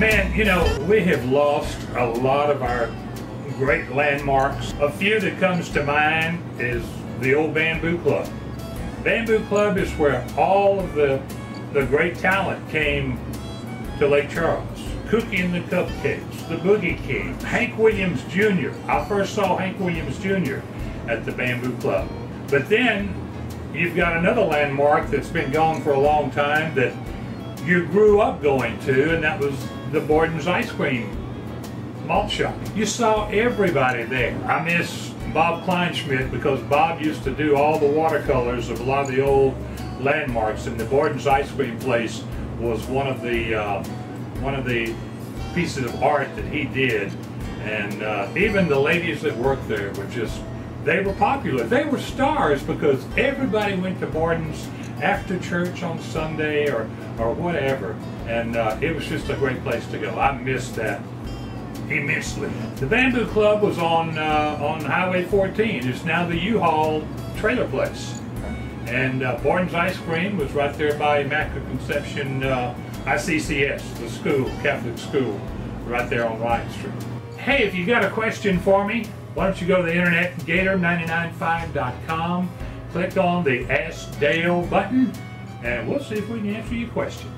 Man, you know, we have lost a lot of our great landmarks. A few that comes to mind is the old Bamboo Club. Bamboo Club is where all of the, the great talent came to Lake Charles. Cookie and the Cupcakes, the Boogie King, Hank Williams Jr. I first saw Hank Williams Jr. at the Bamboo Club. But then you've got another landmark that's been gone for a long time that you grew up going to, and that was the Borden's Ice Cream Malt Shop. You saw everybody there. I miss Bob Kleinschmidt because Bob used to do all the watercolors of a lot of the old landmarks, and the Borden's Ice Cream place was one of the uh, one of the pieces of art that he did. And uh, even the ladies that worked there were just they were popular. They were stars because everybody went to Borden's after church on Sunday or, or whatever. And uh, it was just a great place to go. I missed that immensely. The Bamboo Club was on uh, on Highway 14. It's now the U-Haul trailer place. And uh, Borden's Ice Cream was right there by Immaculate Conception uh, ICCS, the school, Catholic school, right there on Ryan Street. Hey, if you've got a question for me, why don't you go to the internet, gator995.com, click on the Ask Dale button, and we'll see if we can answer your question.